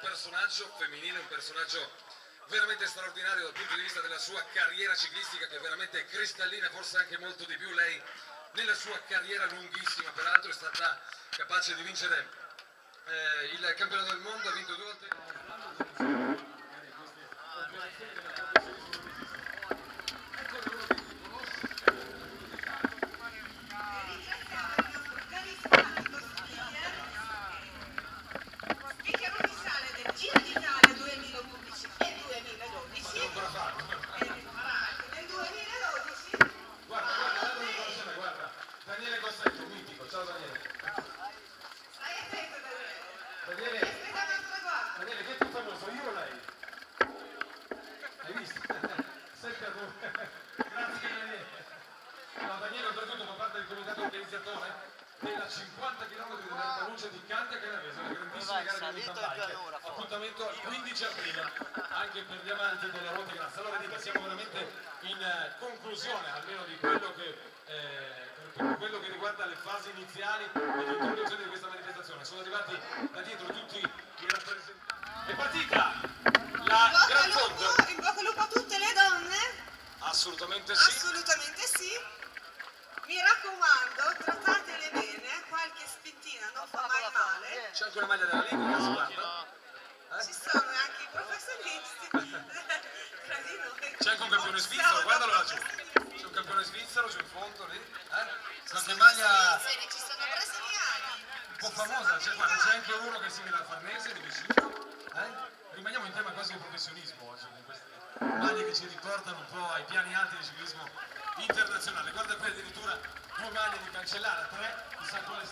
personaggio femminile, un personaggio veramente straordinario dal punto di vista della sua carriera ciclistica che è veramente cristallina, forse anche molto di più. Lei nella sua carriera lunghissima peraltro è stata capace di vincere eh, il campionato del mondo, ha vinto due volte. Della 50 km della luce di Candia Canavese, una grandissima Vai, gara di mountain. Appuntamento il 15 aprile, anche per gli amanti delle ruote grasse. Allora dica, siamo veramente in eh, conclusione almeno di quello che, eh, quello che riguarda le fasi iniziali e di introduzione di questa manifestazione. Sono arrivati da dietro tutti i rappresentanti. È partita la Gran lupo in bocca al lupo a tutte le donne Assolutamente sì. assolutamente sì mi raccomando C'è anche una maglia della Liga, guarda. ci sono anche i professionisti tra di noi C'è anche un campione svizzero, guardalo da laggiù. C'è un campione svizzero in fondo lì. Eh? Sono maglia ci sono brasiliani un po' famosa, c'è, c'è anche uno che è simile al Farnese di vicino. Eh? Rimaniamo in tema quasi di professionismo oggi con queste maglie che ci riportano un po' ai piani alti del ciclismo internazionale. Guarda qui addirittura due maglie di cancellare, tre, chissà quale